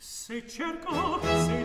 Se cerco, se